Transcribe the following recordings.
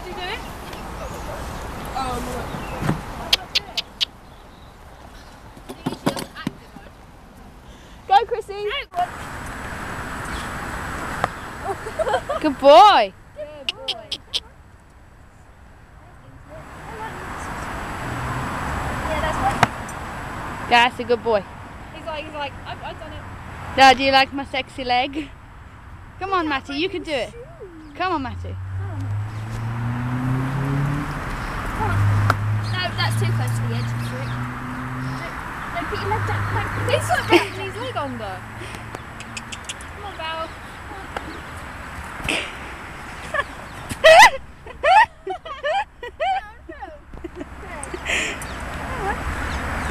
glad you it? Um, oh, no. Good boy. Good boy. Yeah, that's a good boy. He's like, he's like, I've, I've done it. Dad, do you like my sexy leg? Come on, Matty, you can do it. Come on, Matty. Put your leg down. He's like bending his leg under. Come on, Val.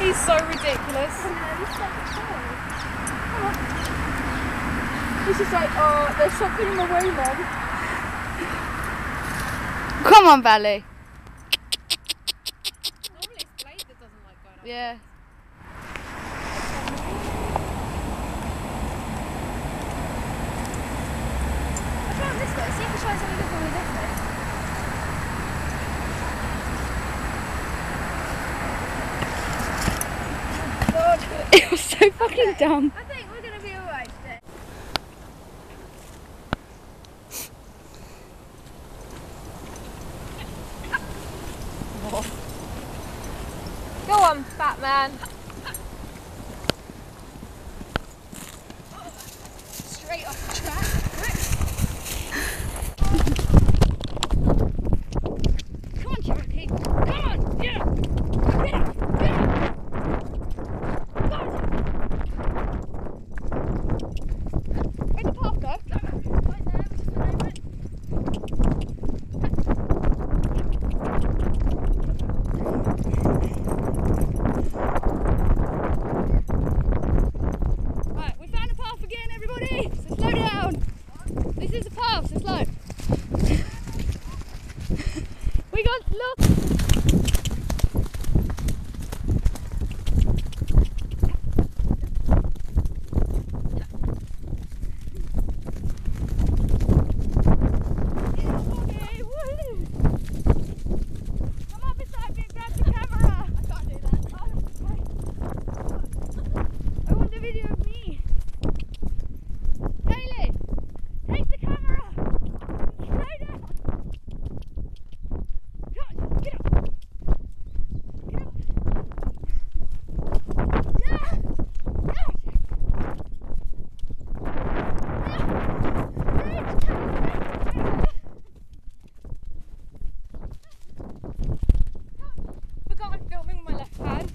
He's so ridiculous. He's just like, oh, there's something in the way, Mum. Come on, Valley. Normally it's Blade that doesn't like. Yeah. It was so fucking dumb. I think we're gonna be alright today. Go on, Batman. Straight off the track. Come on, Cherokee. Come on. Get up. Get up. Get up. Go on. Where'd the path go? Right there, just a moment. Right, we found a path again, everybody. So slow down. Is a path, so slow. we got look. Okay, woo. Come up beside me and grab the camera. I can't do that. I want a video of me. Kaylee, take the camera. Straight up. Come on, get up. Get up. Yeah. Yeah. Forgot I'm filming with my left hand.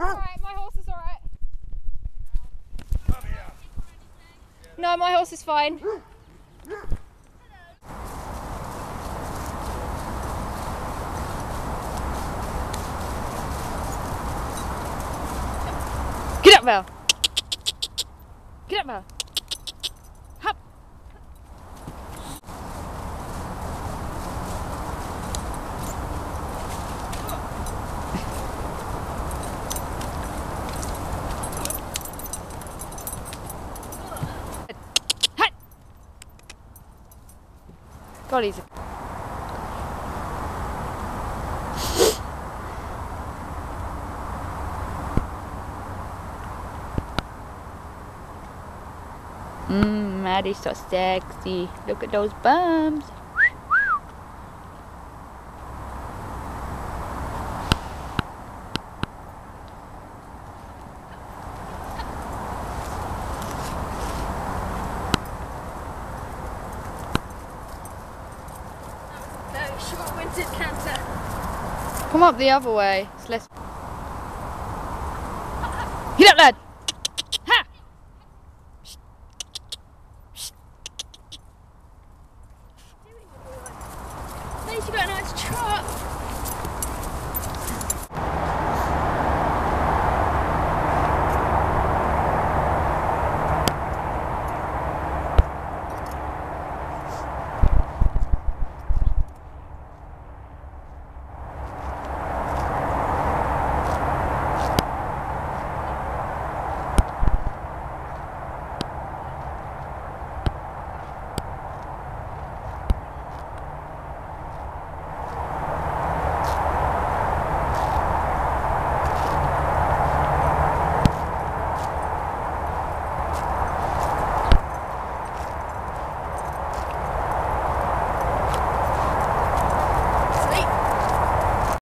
Alright, my horse is alright. No, my horse is fine. Get up, Val. Get up, Val. God, he's Mmm, Maddie's so sexy. Look at those bums. Come up the other way. It's less. Get up, lad.